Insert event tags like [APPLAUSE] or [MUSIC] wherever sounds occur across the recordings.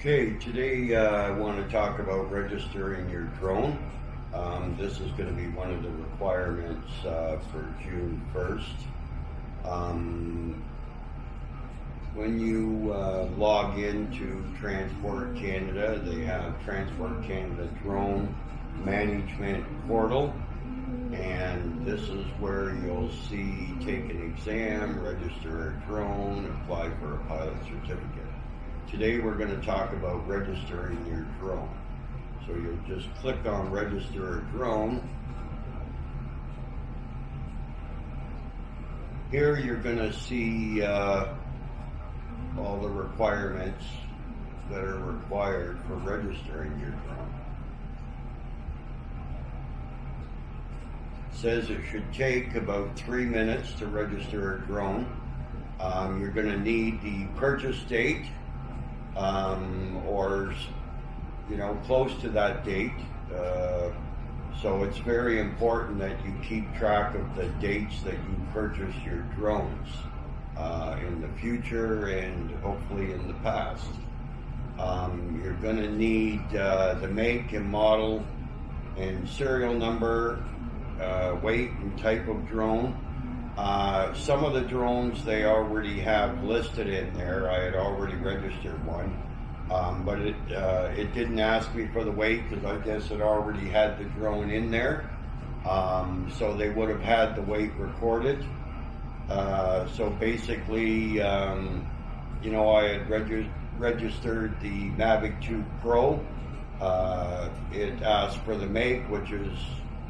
Okay, today uh, I want to talk about registering your drone. Um, this is going to be one of the requirements uh, for June 1st. Um, when you uh, log into Transport Canada, they have Transport Canada Drone Management Portal, and this is where you'll see take an exam, register a drone, apply for a pilot certificate. Today we're going to talk about registering your drone. So you'll just click on register a drone. Here you're going to see uh, all the requirements that are required for registering your drone. Says it should take about three minutes to register a drone. Um, you're going to need the purchase date um, or you know close to that date. Uh, so it's very important that you keep track of the dates that you purchase your drones uh, in the future and hopefully in the past. Um, you're going to need uh, the make and model and serial number, uh, weight and type of drone. Uh, some of the drones they already have listed in there. I had already registered one, um, but it uh, it didn't ask me for the weight because I guess it already had the drone in there. Um, so they would have had the weight recorded. Uh, so basically, um, you know, I had reg- registered the Mavic 2 Pro. Uh, it asked for the make, which is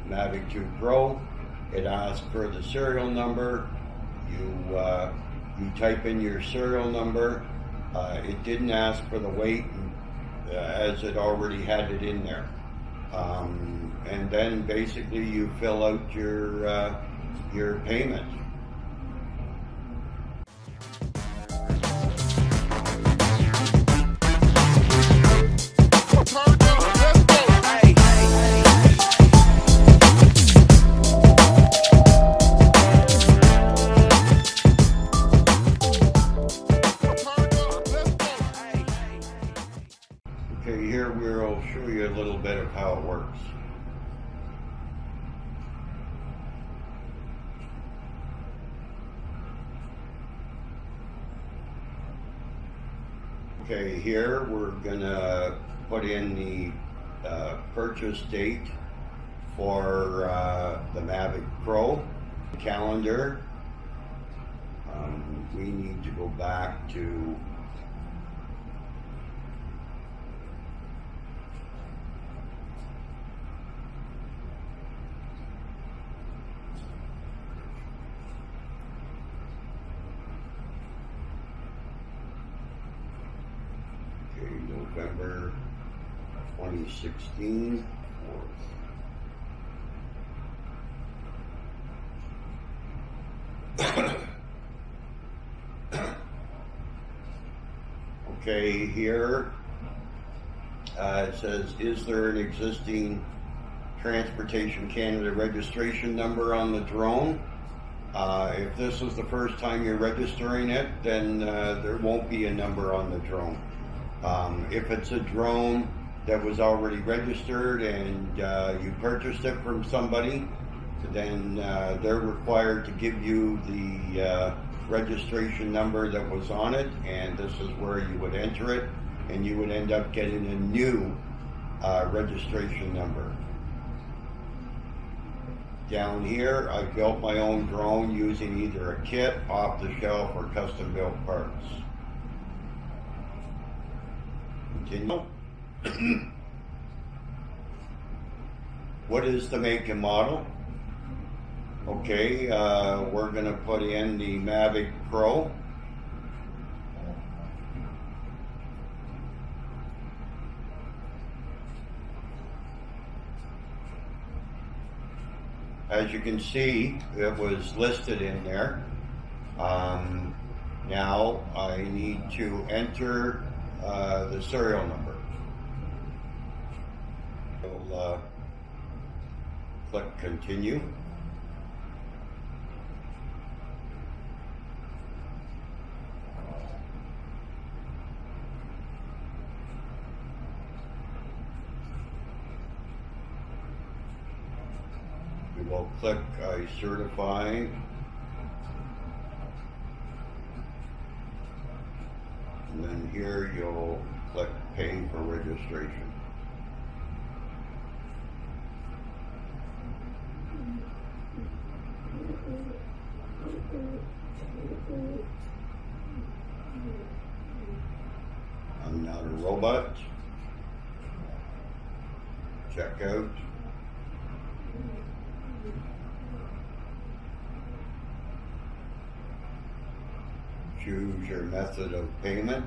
Mavic 2 Pro. It asks for the serial number. You uh, you type in your serial number. Uh, it didn't ask for the weight, uh, as it already had it in there. Um, and then basically you fill out your uh, your payment. Okay, here we're gonna put in the uh, purchase date for uh, the Mavic Pro calendar. Um, we need to go back to November 2016. [COUGHS] Okay, here uh, it says, is there an existing Transportation Canada registration number on the drone? Uh, if this is the first time you're registering it, then uh, there won't be a number on the drone. Um, if it's a drone that was already registered and uh, you purchased it from somebody, then uh, they're required to give you the uh, registration number that was on it, and this is where you would enter it, and you would end up getting a new uh, registration number. Down here, I built my own drone using either a kit, off the shelf, or custom built parts. [COUGHS] What is the make and model? Okay, uh, we're going to put in the Mavic Pro. As you can see, it was listed in there. Um, now I need to enter uh, the serial number. We'll uh, click continue. We will click I certify And here you'll click pay for registration. I'm not a robot. Check out. Choose your method of payment.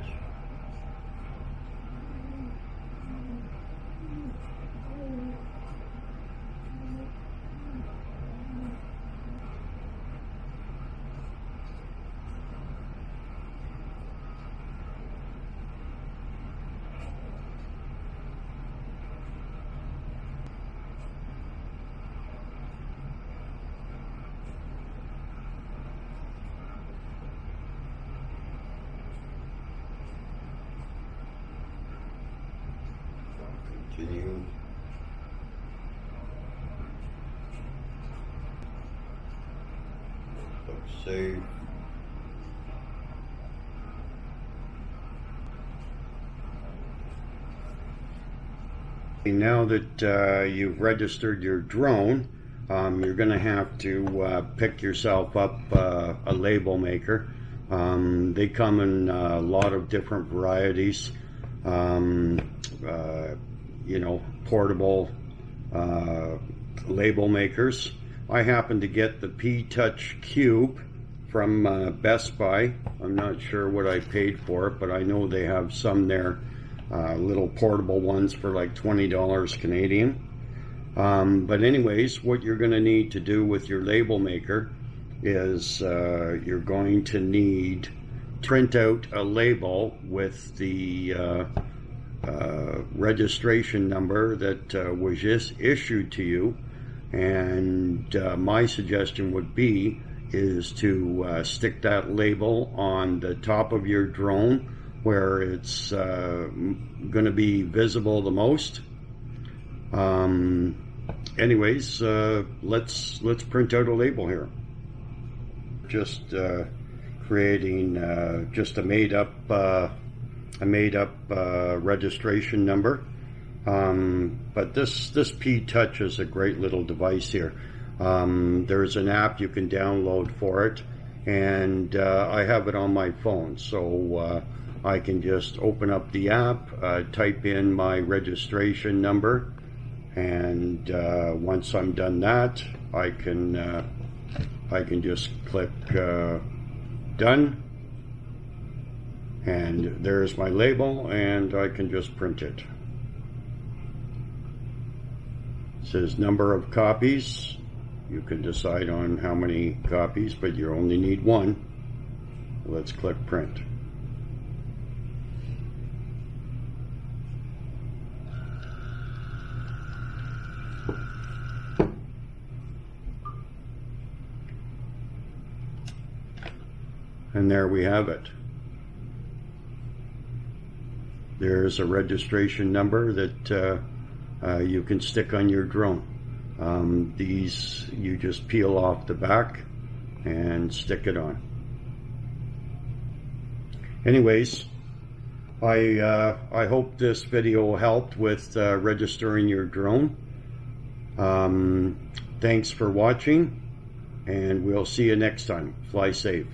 Click save. Now that uh, you've registered your drone, um, you're going to have to uh, pick yourself up uh, a label maker. Um, they come in a lot of different varieties. Um, uh, you know, portable uh, label makers. I happen to get the P-Touch Cube from uh, Best Buy. I'm not sure what I paid for it, but I know they have some there, uh, little portable ones for like $20 Canadian. Um, but anyways, what you're going to need to do with your label maker is uh, you're going to need print out a label with the uh, registration number that uh, was just issued to you. And uh, my suggestion would be is to uh, stick that label on the top of your drone where it's uh, going to be visible the most. Um, anyways, let's let's print out a label here. Just creating just a made up a made up uh, registration number. Um, but this, this P-Touch is a great little device here. Um, there's an app you can download for it, and uh, I have it on my phone. So uh, I can just open up the app, uh, type in my registration number, and uh, once I'm done that, I can, uh, I can just click done and there's my label and I can just print it. it says number of copies. You can decide on how many copies but you only need one. Let's click print. And there we have it there's a registration number that uh, uh, you can stick on your drone. Um, these you just peel off the back and stick it on. Anyways, I uh, I hope this video helped with uh, registering your drone. Um, thanks for watching, and we'll see you next time. Fly safe.